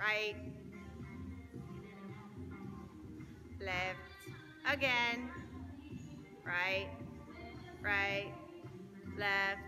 right, left, again, right, right, left,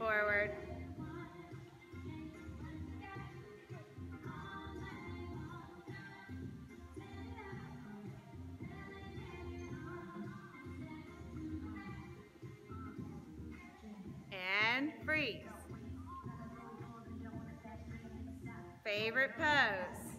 forward. And freeze. Favorite pose.